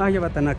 Ah, Yabatanak.